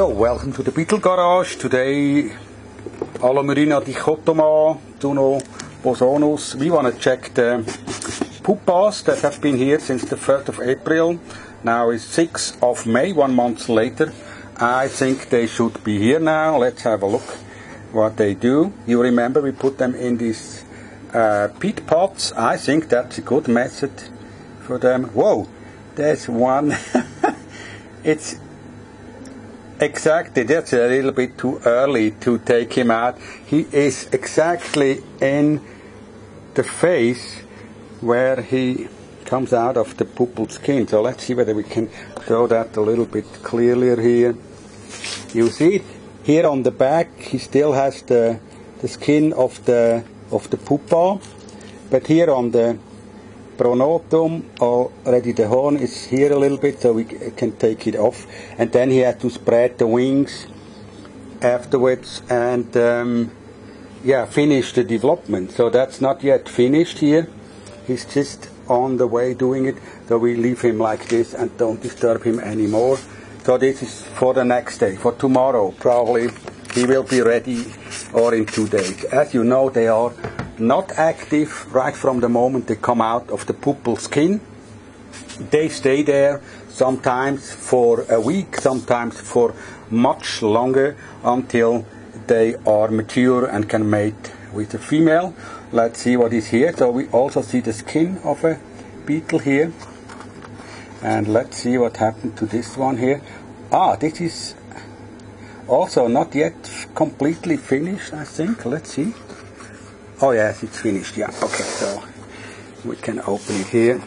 So, welcome to the Beetle Garage. Today, Allomyrina dichotoma, Juno bosonus. We want to check the pupas that have been here since the 1st of April. Now it's 6th of May, one month later. I think they should be here now. Let's have a look what they do. You remember we put them in these uh, peat pots. I think that's a good method for them. Whoa, there's one. it's exactly, that's a little bit too early to take him out. He is exactly in the face where he comes out of the pupal skin. So let's see whether we can show that a little bit clearer here. You see here on the back, he still has the, the skin of the, of the pupa, but here on the pronotum already the horn is here a little bit so we can take it off. And then he had to spread the wings afterwards and um, yeah finish the development. So that's not yet finished here. He's just on the way doing it. So we leave him like this and don't disturb him anymore. So this is for the next day. For tomorrow probably he will be ready or in two days. As you know they are not active right from the moment they come out of the pupal skin. They stay there sometimes for a week, sometimes for much longer until they are mature and can mate with a female. Let's see what is here. So we also see the skin of a beetle here. And let's see what happened to this one here. Ah, this is also not yet completely finished, I think. Let's see. Oh yes, it's finished. Yeah. Okay, so we can open it here.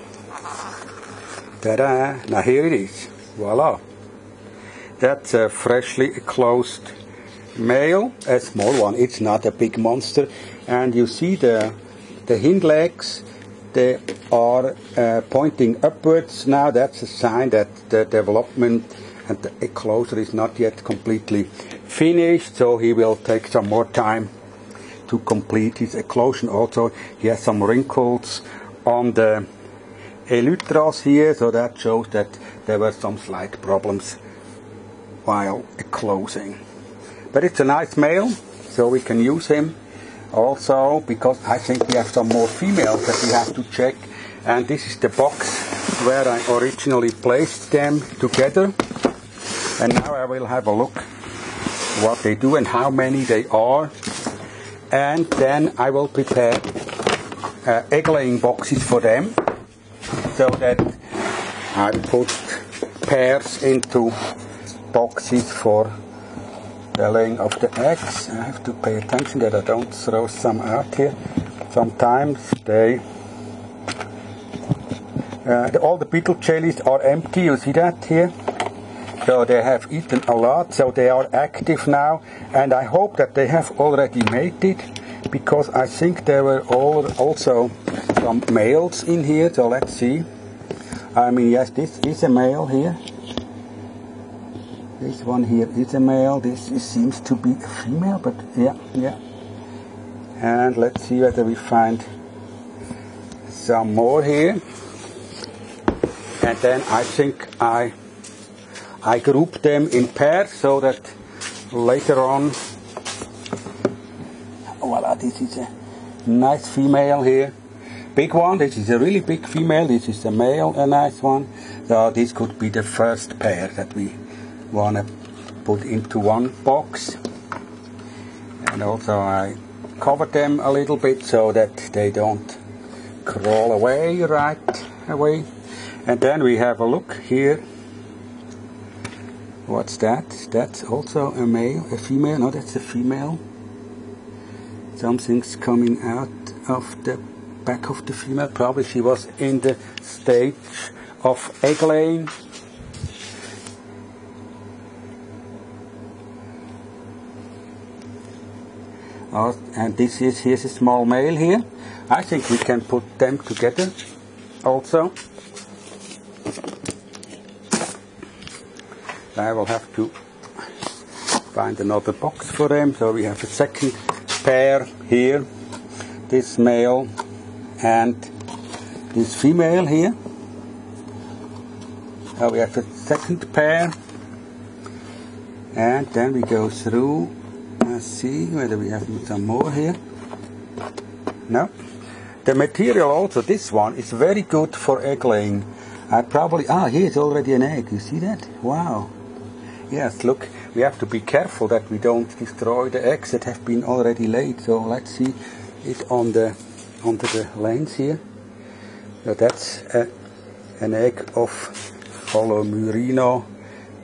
Ta-da! Now here it is. Voila. That's a freshly closed male, a small one. It's not a big monster. And you see the the hind legs. They are uh, pointing upwards now. That's a sign that the development and the eclosure is not yet completely finished. So he will take some more time to complete his eclosion. Also, he has some wrinkles on the elytras here, so that shows that there were some slight problems while eclosing. But it's a nice male, so we can use him also because I think we have some more females that we have to check. And this is the box where I originally placed them together. And now I will have a look what they do and how many they are and then I will prepare uh, egg laying boxes for them so that I put pairs into boxes for the laying of the eggs. I have to pay attention that I don't throw some out here. Sometimes they uh, the, all the beetle jellies are empty, you see that here? So they have eaten a lot, so they are active now, and I hope that they have already mated, because I think there were all also some males in here, so let's see. I mean, yes, this is a male here. This one here is a male, this is, seems to be a female, but yeah, yeah. And let's see whether we find some more here. And then I think I I group them in pairs so that later on, oh, voila, this is a nice female here. Big one, this is a really big female, this is a male, a nice one. So this could be the first pair that we want to put into one box. And also I cover them a little bit so that they don't crawl away right away. And then we have a look here What's that? That's also a male, a female. No, that's a female. Something's coming out of the back of the female. Probably she was in the stage of egg laying. Oh, and this is here's a small male here. I think we can put them together also. I will have to find another box for them. So we have a second pair here, this male and this female here. Now we have a second pair. And then we go through let's see whether we have some more here. No? The material also this one is very good for egg laying. I probably ah here's already an egg. You see that? Wow yes look we have to be careful that we don't destroy the eggs that have been already laid so let's see it on the onto the lens here so that's a, an egg of Allomyrina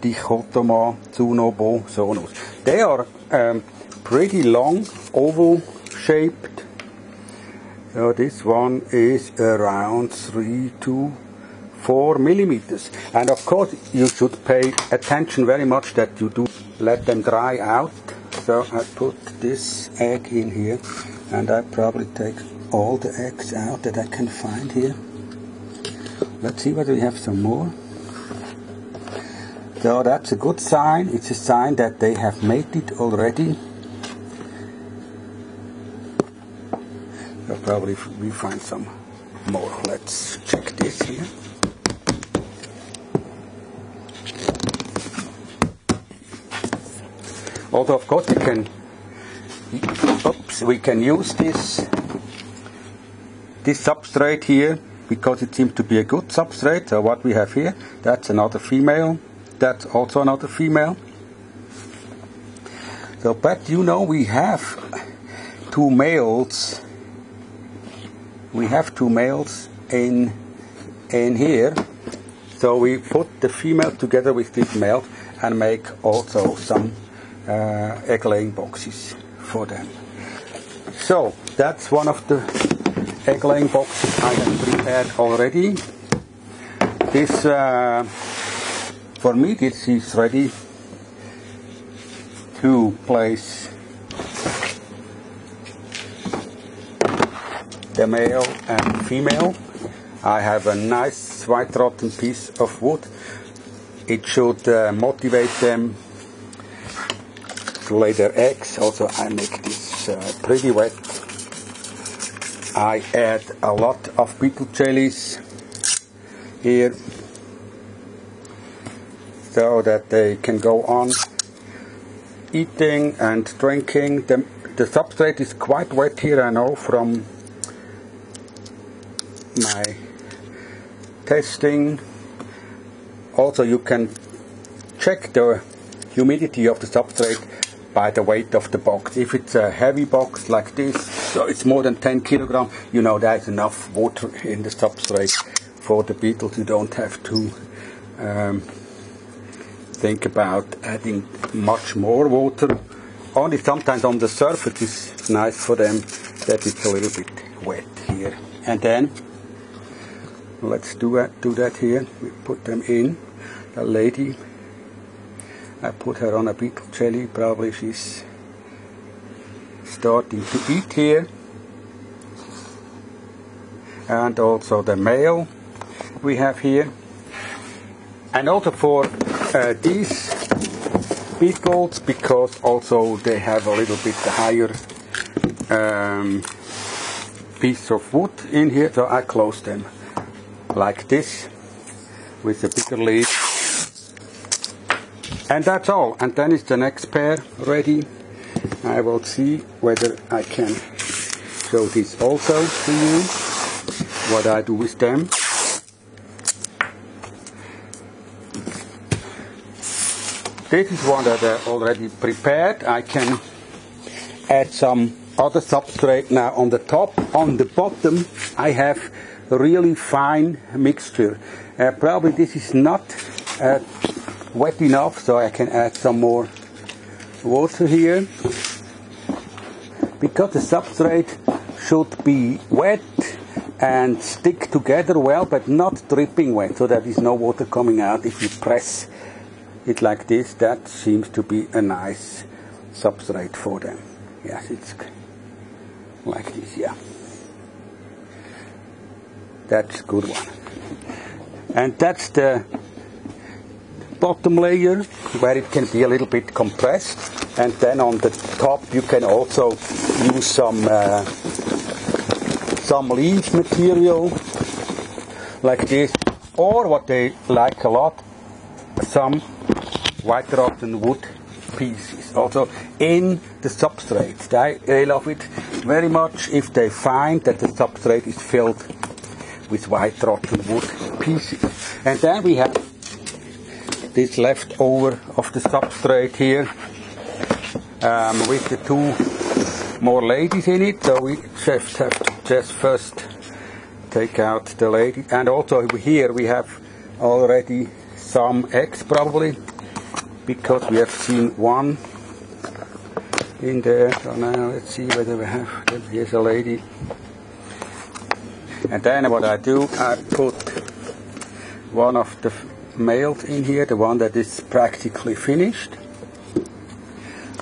dichotoma tsunobosonus. They are um, pretty long, oval shaped. So this one is around 3 to 4 millimeters. And of course you should pay attention very much that you do let them dry out. So I put this egg in here and I probably take all the eggs out that I can find here. Let's see whether we have some more. So that's a good sign. It's a sign that they have made it already. So probably we find some more. Let's check this here. Although of course we can oops, we can use this this substrate here because it seems to be a good substrate. So what we have here, that's another female that's also another female. So, but you know, we have two males. We have two males in in here. So we put the female together with this male and make also some uh, egg laying boxes for them. So that's one of the egg laying boxes I have prepared already. This uh, for me this is ready to place the male and female. I have a nice white rotten piece of wood. It should uh, motivate them their eggs. Also I make this uh, pretty wet. I add a lot of beetle jellies here so that they can go on eating and drinking. The, the substrate is quite wet here, I know from my testing. Also, you can check the humidity of the substrate by the weight of the box. If it's a heavy box like this, so it's more than 10 kilogram, you know there's enough water in the substrate for the beetles. You don't have to um, think about adding much more water. Only sometimes on the surface is nice for them that it's a little bit wet here. And then let's do that, do that here. We put them in. The lady, I put her on a beetle jelly. Probably she's starting to eat here. And also the male we have here. And also for uh, these beetles because also they have a little bit higher um, piece of wood in here so I close them like this with a bigger lid and that's all and then is the next pair ready I will see whether I can show this also to you what I do with them This is one that I already prepared. I can add some other substrate now on the top. On the bottom I have really fine mixture. Uh, probably this is not uh, wet enough so I can add some more water here. Because the substrate should be wet and stick together well but not dripping wet so there is no water coming out if you press it like this, that seems to be a nice substrate for them. Yes, it's like this, yeah. That's good one. And that's the bottom layer where it can be a little bit compressed. And then on the top you can also use some uh, some leaf material like this. Or what they like a lot, some white rotten wood pieces also in the substrate. They, they love it very much if they find that the substrate is filled with white rotten wood pieces. And then we have this leftover of the substrate here um, with the two more ladies in it. So we just have to just first take out the lady. And also here we have already some eggs probably because we have seen one in there. So now let's see whether we have, here's a lady. And then what I do, I put one of the males in here, the one that is practically finished,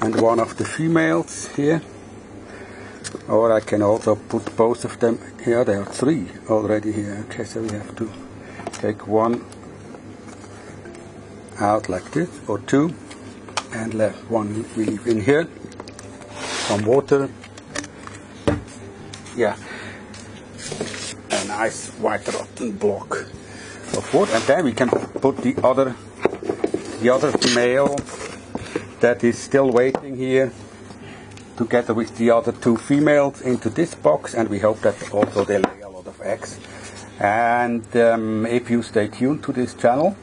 and one of the females here. Or I can also put both of them here. There are three already here. Okay, so we have to take one out like this, or two, and left one we leave in here. Some water. Yeah, a nice white rotten block wood, and then we can put the other, the other male that is still waiting here together with the other two females into this box and we hope that also they lay a lot of eggs and um, if you stay tuned to this channel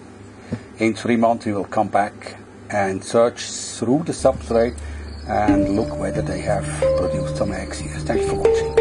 in three months we will come back and search through the substrate and look whether they have produced some eggs here. Thanks for watching.